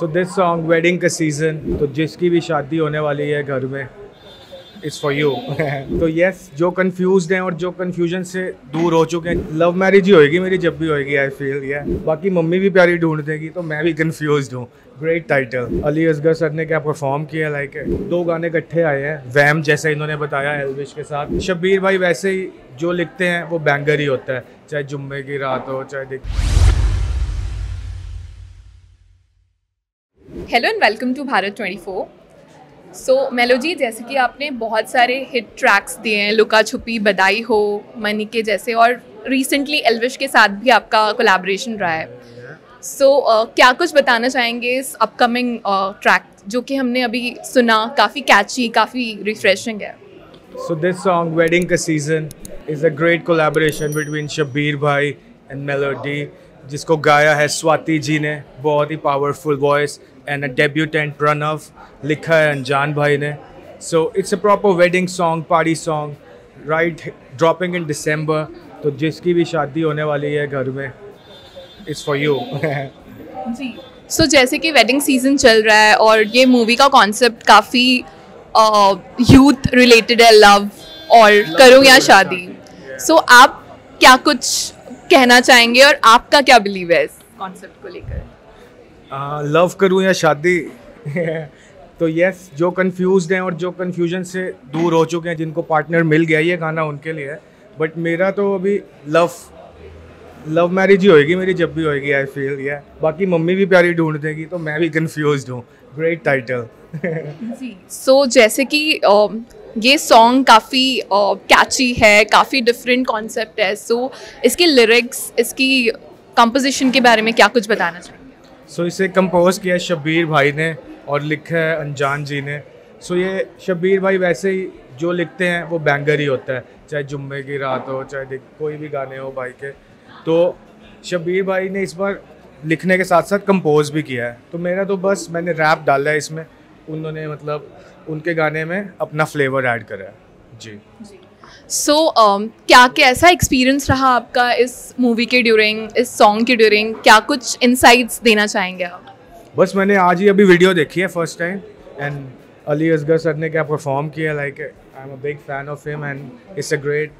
So this song wedding का season तो जिसकी भी शादी होने वाली है घर में इट्स फॉर यू तो यस जो कंफ्यूज हैं और जो कंफ्यूजन से दूर हो चुके हैं लव मैरिज ही होएगी मेरी जब भी होएगी आई फील ये बाकी मम्मी भी प्यारी ढूंढ देगी तो मैं भी कंफ्यूज हूँ. Great title Ali Asgar sir ने क्या परफॉर्म किया लाइक दो गाने इकट्ठे आए हैं वैम जैसे इन्होंने बताया एलविश के साथ. शब्बीर भाई वैसे ही जो लिखते हैं वो बैंगर ही होता है चाहे जुम्मे की रात हो चाहे hello and welcome to Bharat 24 so melody जैसे कि आपने बहुत सारे हिट ट्रैक्स दिए हैं लुका छुपी बदाई हो मनी के जैसे और रिसेंटली एलविश के साथ भी आपका कोलैबोरेशन रहा है। सो so, uh, क्या कुछ बताना चाहेंगे इस अपकमिंग ट्रैक जो कि हमने अभी सुना काफ़ी कैची काफ़ी रिफ्रेशिंग है? So this song, Wedding Ka Season, is a great collaboration between Shabir भाई and Melody, जिसको गाया है स्वाति जी ने बहुत ही powerful voice and a debutante Pranav लिखा है अनजान भाई ने। So it's a proper wedding song party song right dropping in December तो जिसकी भी शादी होने वाली है घर में इट्स फॉर यू जी। सो so, जैसे कि वेडिंग सीज़न चल रहा है और ये मूवी का कॉन्सेप्ट काफ़ी यूथ रिलेटेड है लव और करो या शादी। सो so, आप क्या कुछ कहना चाहेंगे और आपका क्या बिलीव है इस कॉन्सेप्ट को लेकर? लव करूँ या शादी? तो यस जो कन्फ्यूज़ हैं और जो कन्फ्यूज़न से दूर हो चुके हैं, जिनको पार्टनर मिल गया, ये गाना उनके लिए है। बट मेरा तो अभी लव लव मैरिज ही होएगी मेरी जब भी होएगी आई फील या बाकी मम्मी भी प्यारी ढूंढ देगी तो मैं भी कंफ्यूज हूँ. ग्रेट टाइटल जी. सो so, जैसे कि uh, ये सॉन्ग काफ़ी कैची है काफ़ी डिफरेंट कॉन्सेप्ट है. सो so, इसके लिरिक्स इसकी कंपोजिशन के बारे में क्या कुछ बताना चाहिए? सो so, इसे कंपोज किया शब्बीर भाई ने और लिखा है अनजान जी ने. सो so, ये शब्बीर भाई वैसे ही जो लिखते हैं वो बैंगर ही होता है. चाहे जुम्मे की रात हो चाहे कोई भी गाने हो भाई के. तो शबीर भाई ने इस बार लिखने के साथ साथ कंपोज भी किया है। तो मेरा तो बस मैंने रैप डाला है इसमें। उन्होंने मतलब उनके गाने में अपना फ्लेवर ऐड करा है। जी। सो so, um, क्या कैसा एक्सपीरियंस रहा आपका इस मूवी के ड्यूरिंग इस सॉन्ग के ड्यूरिंग क्या कुछ इंसाइट्स देना चाहेंगे आप? बस मैंने आज ही अभी वीडियो देखी है first time and Ali Asgar sir ने क्या परफॉर्म किया like I am a big fan of him and it's a great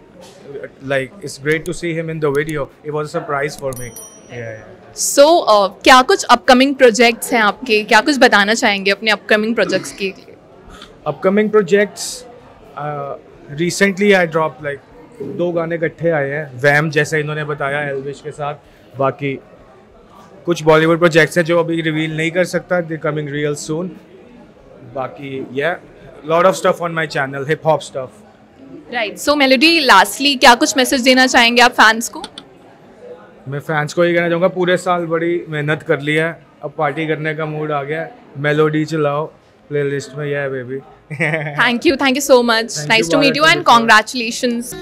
like it's great to see him in the video. It was a surprise for me. Yeah, so uh, क्या कुछ upcoming projects हैं आपके? क्या कुछ बताना चाहेंगे अपने upcoming projects के लिए? Upcoming projects recently I drop like दो गाने इकट्ठे आए हैं। वैम जैसे इन्होंने बताया एलविश के साथ। बाकी कुछ बॉलीवुड प्रोजेक्ट्स हैं जो अभी रिवील नहीं कर सकता। दे कमिंग रियल सून बाकी या lot of stuff on my channel hip hop stuff right so melody lastly क्या कुछ मैसेज देना चाहेंगे आप फैंस को? मैं फैंस को ये कहना चाहूँगा पूरे साल बड़ी मेहनत कर ली है। अब पार्टी करने का मूड आ गया मेलोडी चलाओ प्ले लिस्ट में यह है baby thank you thank you so much nice to meet you and congratulations